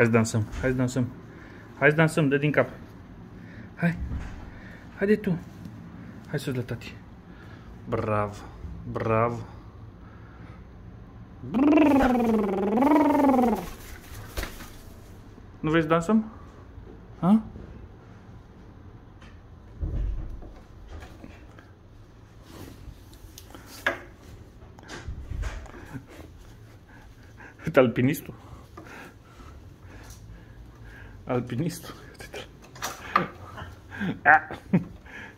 Hai să dansăm, hai să dansăm. Hai să dansăm, dă din cap. Hai. Haide tu. Hai sus la tati. Bravo. Bravo. Nu vrei să dansăm? Ha? Alpinistul. Alpinistul. Ah.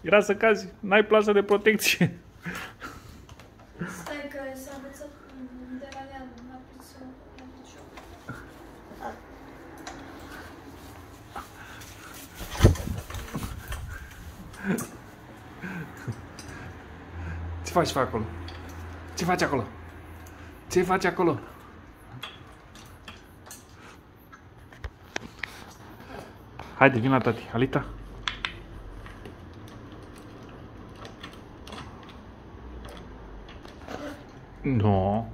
Era să cazi, n-ai plasă de protecție. Stai că s-a învățat de la ea, n-a prins să ia picior. Ce faci acolo? Ce faci acolo? Ce faci acolo? Haide, vin la tati. Alita? No.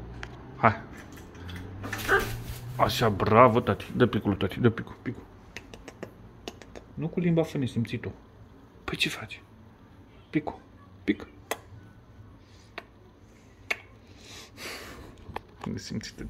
Hai. Așa, bravo, tati. Dă picul, tati. Dă picul, picul. Nu cu limba fă nesimțitul. Păi ce faci? Picul. Pic. Nesimțită.